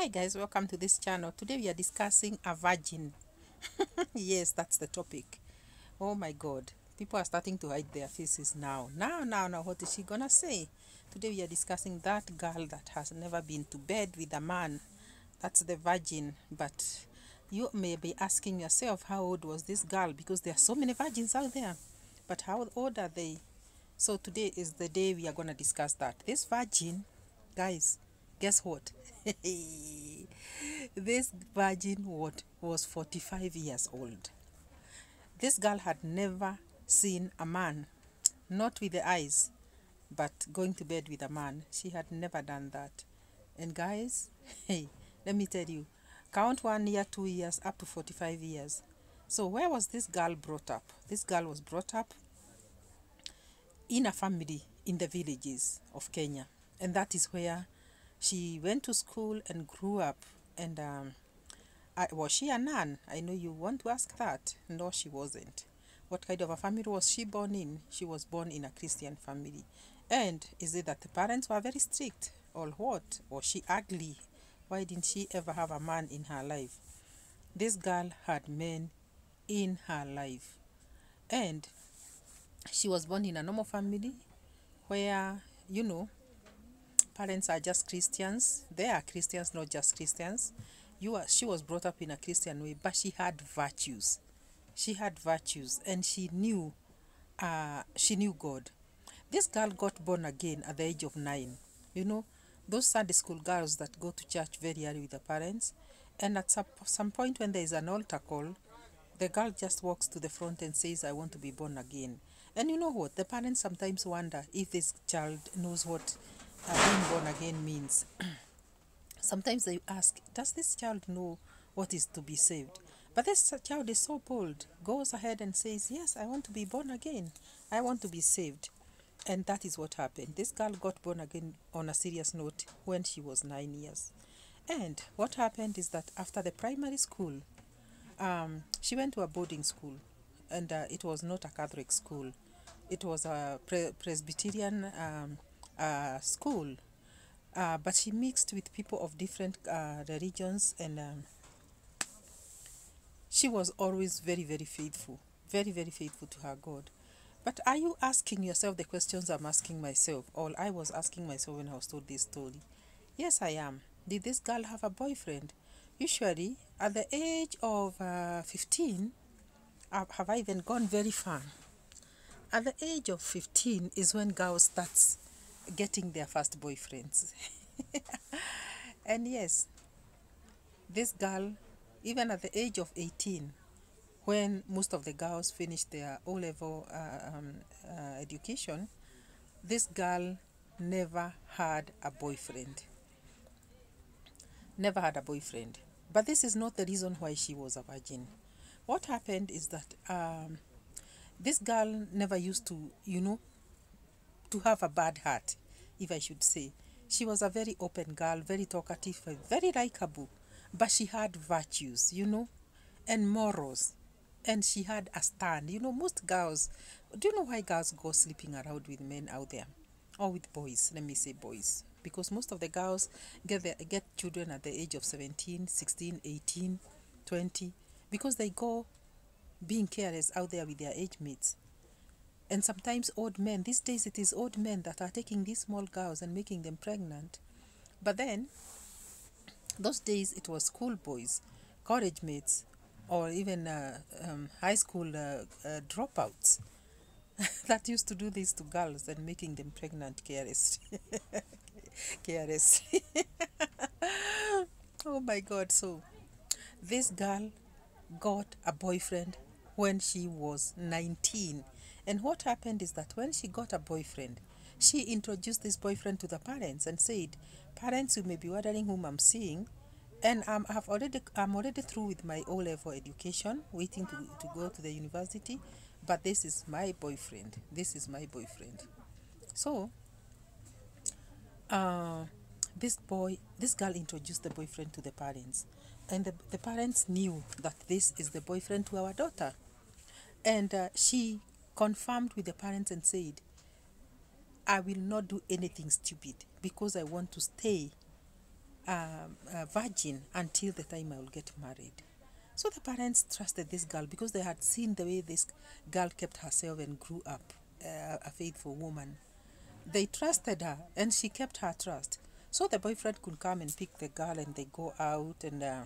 Hi guys, welcome to this channel. Today we are discussing a virgin. yes, that's the topic. Oh my god. People are starting to hide their faces now. Now, now, now, what is she gonna say? Today we are discussing that girl that has never been to bed with a man. That's the virgin. But you may be asking yourself, how old was this girl? Because there are so many virgins out there. But how old are they? So today is the day we are gonna discuss that. This virgin, guys, guess what? this virgin what was 45 years old. This girl had never seen a man, not with the eyes, but going to bed with a man. She had never done that. And guys, hey, let me tell you, count one year, two years, up to 45 years. So where was this girl brought up? This girl was brought up in a family in the villages of Kenya. And that is where she went to school and grew up. And um, I, was she a nun? I know you want to ask that. No, she wasn't. What kind of a family was she born in? She was born in a Christian family. And is it that the parents were very strict or what? Was she ugly? Why didn't she ever have a man in her life? This girl had men in her life. And she was born in a normal family where, you know, parents are just Christians. They are Christians, not just Christians. You are, she was brought up in a Christian way, but she had virtues. She had virtues, and she knew, uh, she knew God. This girl got born again at the age of nine. You know, those Sunday school girls that go to church very early with the parents, and at some, some point when there is an altar call, the girl just walks to the front and says, "I want to be born again." And you know what? The parents sometimes wonder if this child knows what being born again means. sometimes they ask, Does this child know what is to be saved? But this child is so bold, goes ahead and says, Yes, I want to be born again. I want to be saved. And that is what happened. This girl got born again on a serious note when she was nine years. And what happened is that after the primary school, um, she went to a boarding school and uh, it was not a Catholic school. It was a pre- Presbyterian um, uh, school, uh, but she mixed with people of different uh, religions, and um, she was always very, very faithful, very, very faithful to her God. But are you asking yourself the questions I'm asking myself, or I was asking myself when I was told this story? Yes, I am. Did this girl have a boyfriend? Usually, at the age of uh, 15, have I even gone very far? At the age of 15 is when girls starts getting their first boyfriends. and yes, this girl, even at the age of 18, when most of the girls finish their O level uh, um, uh, education, this girl never had a boyfriend. Never had a boyfriend. But this is not the reason why she was a virgin what happened is that um, this girl never used to, you know, to have a bad heart, if I should say. She was a very open girl, very talkative, very likable, but she had virtues, you know, and morals. And she had a stand. You know, most girls, do you know why girls go sleeping around with men out there? Or with boys, let me say boys. Because most of the girls get, their, get children at the age of 17, 16, 18, 20 because they go being careless out there with their age mates. And sometimes old men, these days it is old men that are taking these small girls and making them pregnant. But then, those days it was school boys, college mates, or even uh, um, high school uh, uh, dropouts that used to do this to girls and making them pregnant carelessly. carelessly. oh my god, so this girl got a boyfriend when she was 19. And what happened is that when she got a boyfriend, she introduced this boyfriend to the parents and said, Parents, you may be wondering whom I'm seeing. And I'm, I've already, I'm already through with my O level education, waiting to, to go to the university. But this is my boyfriend. This is my boyfriend. So, uh, this boy, this girl introduced the boyfriend to the parents and the, the parents knew that this is the boyfriend to our daughter. And uh, she confirmed with the parents and said, I will not do anything stupid because I want to stay um, a virgin until the time I will get married. So the parents trusted this girl because they had seen the way this girl kept herself and grew up uh, a faithful woman. They trusted her and she kept her trust. So the boyfriend could come and pick the girl and they go out and uh,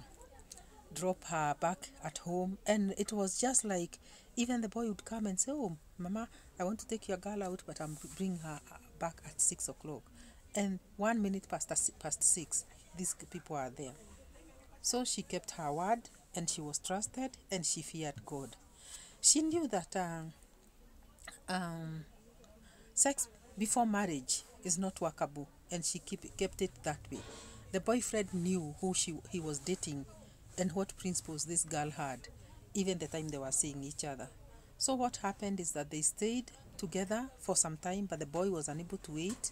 drop her back at home. And it was just like even the boy would come and say, Oh, Mama, I want to take your girl out, but I'm bringing her back at six o'clock. And one minute past, past six, these people are there. So she kept her word and she was trusted and she feared God. She knew that uh, um, sex before marriage is not workable and she keep, kept it that way. The boyfriend knew who she, he was dating and what principles this girl had, even the time they were seeing each other. So what happened is that they stayed together for some time, but the boy was unable to wait.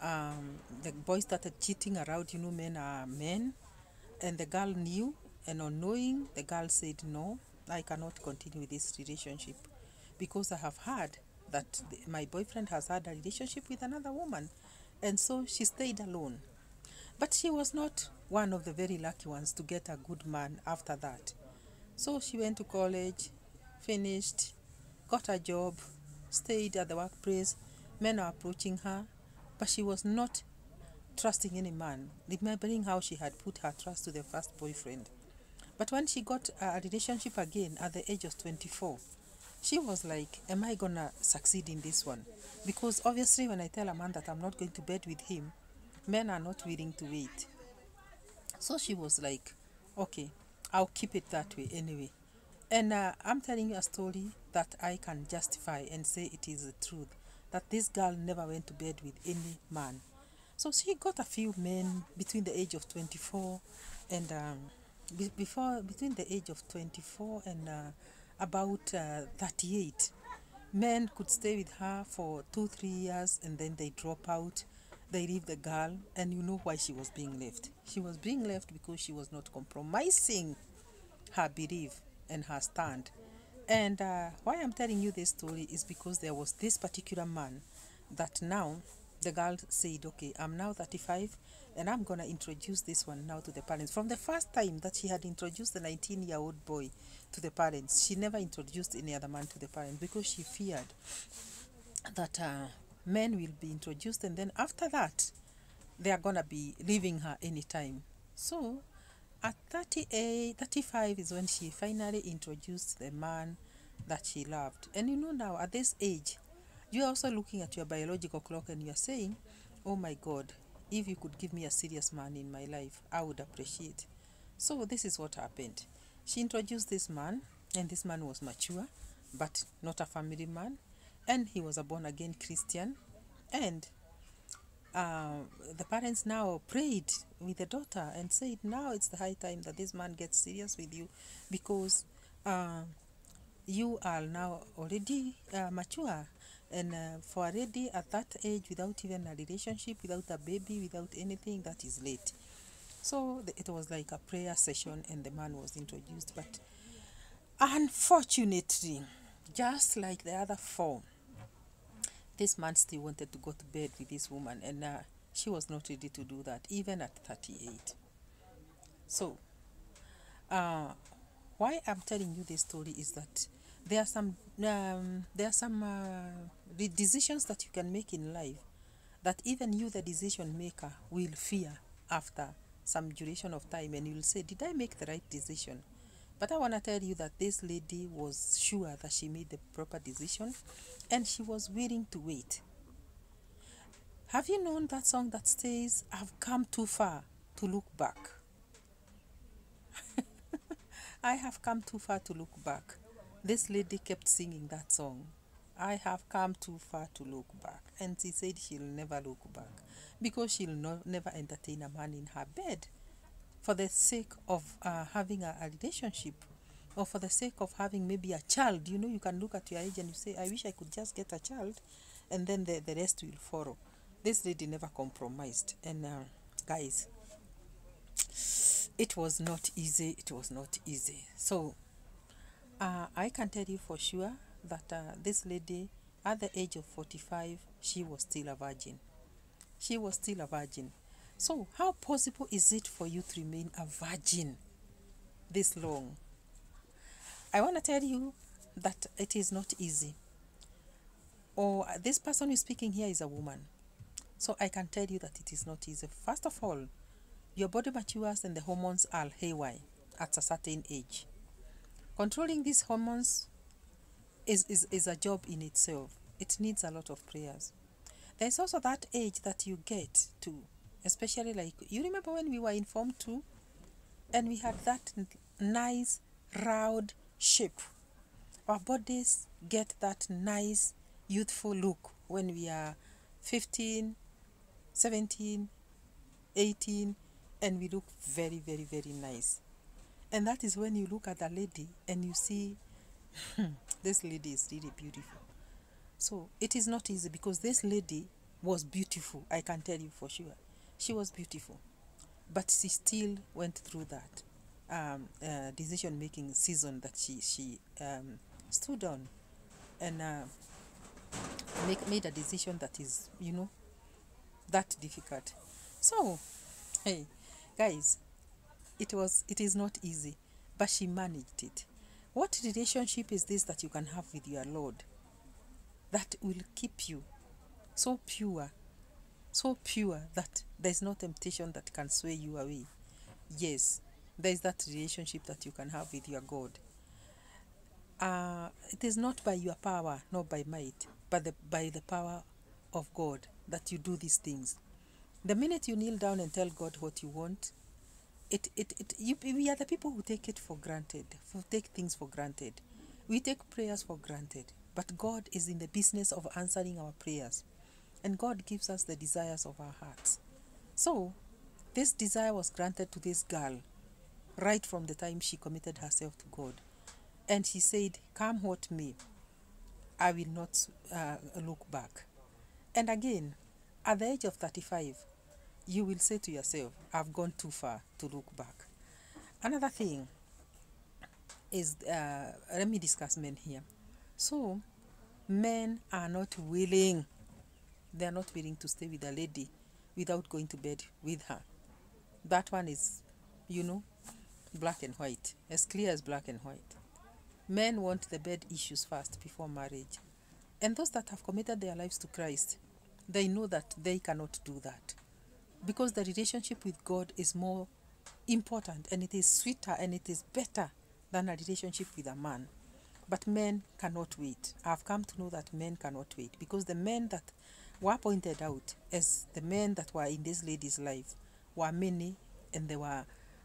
Um, the boy started cheating around, you know, men are men. And the girl knew, and on knowing, the girl said, no, I cannot continue this relationship because I have heard that my boyfriend has had a relationship with another woman. And so she stayed alone. But she was not one of the very lucky ones to get a good man after that. So she went to college, finished, got a job, stayed at the workplace. Men are approaching her, but she was not trusting any man, remembering how she had put her trust to the first boyfriend. But when she got a relationship again at the age of 24, she was like, Am I gonna succeed in this one? Because obviously, when I tell a man that I'm not going to bed with him, men are not willing to wait. So she was like, Okay, I'll keep it that way anyway. And uh, I'm telling you a story that I can justify and say it is the truth that this girl never went to bed with any man. So she got a few men between the age of 24 and um, be- before between the age of 24 and uh, about uh, 38 men could stay with her for two three years and then they drop out they leave the girl and you know why she was being left. She was being left because she was not compromising her belief and her stand. And uh, why i'm telling you this story is because there was this particular man that now the girl said okay i'm now 35 and i'm gonna introduce this one now to the parents. From the first time that she had introduced the 19 year old boy to the parents she never introduced any other man to the parents because she feared that uh, men will be introduced and then after that they are gonna be leaving her anytime. So at 38 35 is when she finally introduced the man that she loved. And you know now at this age you're also looking at your biological clock and you're saying oh my god if you could give me a serious man in my life i would appreciate. So this is what happened. She introduced this man and this man was mature but not a family man and he was a born again christian. And uh, the parents now prayed with the daughter and said now it's the high time that this man gets serious with you because uh, you are now already uh, mature and uh, for already at that age without even a relationship without a baby without anything that is late. So the, it was like a prayer session and the man was introduced. But unfortunately just like the other four this man still wanted to go to bed with this woman and uh, she was not ready to do that even at 38 so uh, why i'm telling you this story is that there are some um, there are some uh, decisions that you can make in life that even you the decision maker will fear after some duration of time and you'll say did i make the right decision but i want to tell you that this lady was sure that she made the proper decision and she was willing to wait. Have you known that song that says i've come too far to look back i have come too far to look back. This lady kept singing that song. I have come too far to look back. And she said she'll never look back because she'll no, never entertain a man in her bed for the sake of uh, having a, a relationship or for the sake of having maybe a child. You know, you can look at your age and you say, I wish I could just get a child, and then the, the rest will follow. This lady never compromised. And uh, guys, it was not easy. It was not easy. So, uh, I can tell you for sure that uh, this lady, at the age of 45, she was still a virgin. She was still a virgin. So, how possible is it for you to remain a virgin this long? I want to tell you that it is not easy. Or this person who is speaking here is a woman. So I can tell you that it is not easy. First of all, your body matures and the hormones are haywire at a certain age. Controlling these hormones is, is, is a job in itself. It needs a lot of prayers. There's also that age that you get to, especially like, you remember when we were in Form 2 and we had that nice, round shape. Our bodies get that nice, youthful look when we are 15, 17, 18, and we look very, very, very nice. And that is when you look at a lady and you see hmm, this lady is really beautiful. So it is not easy because this lady was beautiful. I can tell you for sure. She was beautiful. But she still went through that um, uh, decision making season that she, she um, stood on and uh, make, made a decision that is, you know, that difficult. So, hey, guys, it was it is not easy, but she managed it. What relationship is this that you can have with your Lord that will keep you so pure, so pure that there's no temptation that can sway you away? Yes, there is that relationship that you can have with your God. Uh, it is not by your power, not by might, but the, by the power of God that you do these things. The minute you kneel down and tell God what you want, it, it, it you, we are the people who take it for granted, who take things for granted. We take prayers for granted, but God is in the business of answering our prayers, and God gives us the desires of our hearts. So, this desire was granted to this girl right from the time she committed herself to God. And she said, Come what may, I will not uh, look back. And again, at the age of 35, you will say to yourself, I've gone too far to look back. Another thing is, uh, let me discuss men here. So, men are not willing, they are not willing to stay with a lady without going to bed with her. That one is, you know, black and white, as clear as black and white. Men want the bed issues first before marriage. And those that have committed their lives to Christ, they know that they cannot do that. Because the relationship with God is more important and it is sweeter and it is better than a relationship with a man. But men cannot wait. I've come to know that men cannot wait because the men that were pointed out as the men that were in this lady's life were many and they were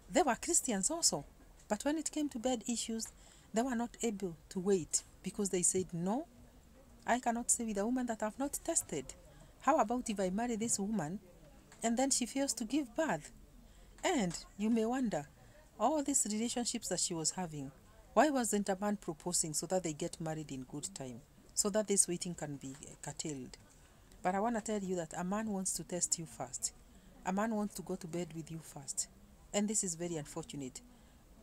they were Christians also. But when it came to bed issues, they were not able to wait because they said, No, I cannot stay with a woman that I've not tested. How about if I marry this woman and then she fails to give birth? And you may wonder, all these relationships that she was having, why wasn't a man proposing so that they get married in good time? So that this waiting can be curtailed. But I want to tell you that a man wants to test you first. A man wants to go to bed with you first. And this is very unfortunate.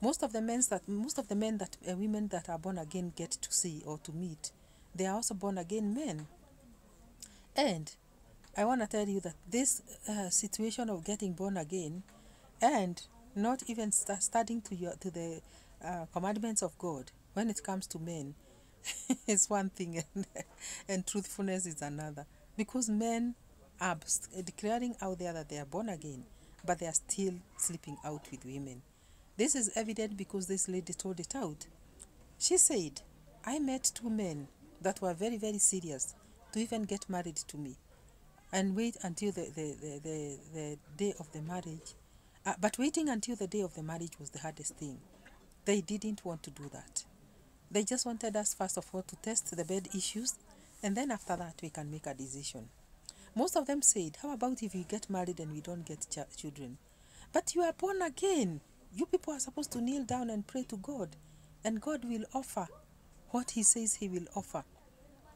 Most of the men that most of the men that uh, women that are born again get to see or to meet, they are also born again men. And I want to tell you that this uh, situation of getting born again and not even st- studying to your to the uh, commandments of God when it comes to men is one thing and, and truthfulness is another because men are declaring out there that they are born again but they are still sleeping out with women this is evident because this lady told it out she said i met two men that were very very serious to even get married to me and wait until the, the, the, the, the day of the marriage. Uh, but waiting until the day of the marriage was the hardest thing. They didn't want to do that. They just wanted us, first of all, to test the bed issues, and then after that, we can make a decision. Most of them said, How about if we get married and we don't get ch- children? But you are born again. You people are supposed to kneel down and pray to God, and God will offer what He says He will offer.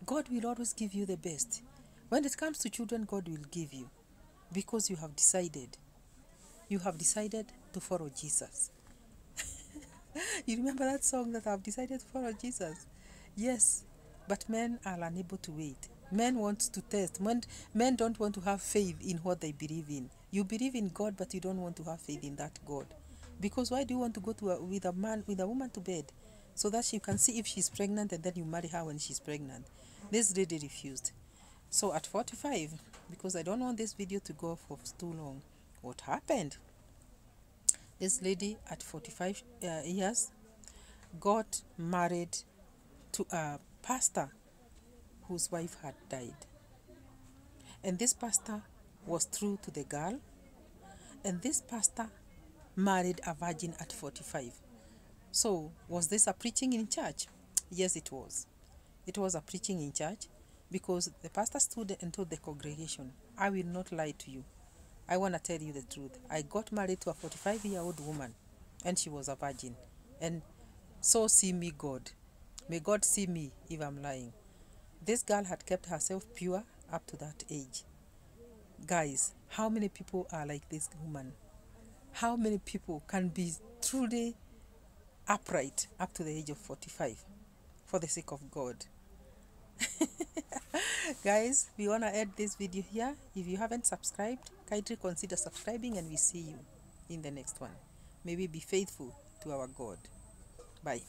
God will always give you the best. When it comes to children, God will give you because you have decided. You have decided to follow Jesus. you remember that song that I've decided to follow Jesus? Yes, but men are unable to wait. Men want to test. Men, men don't want to have faith in what they believe in. You believe in God, but you don't want to have faith in that God. Because why do you want to go to a, with a man, with a woman to bed? So that she can see if she's pregnant and then you marry her when she's pregnant. This lady refused. So at 45, because I don't want this video to go for too long, what happened? This lady at 45 uh, years got married to a pastor whose wife had died. And this pastor was true to the girl. And this pastor married a virgin at 45. So, was this a preaching in church? Yes, it was. It was a preaching in church because the pastor stood and told the congregation, I will not lie to you. I want to tell you the truth. I got married to a 45 year old woman and she was a virgin. And so see me, God. May God see me if I'm lying. This girl had kept herself pure up to that age. Guys, how many people are like this woman? How many people can be truly upright up to the age of 45 for the sake of God? Guys, we want to end this video here. If you haven't subscribed, kindly consider subscribing and we see you in the next one. May we be faithful to our God. Bye.